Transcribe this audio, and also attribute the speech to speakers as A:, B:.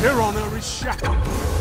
A: Your honor is shackled.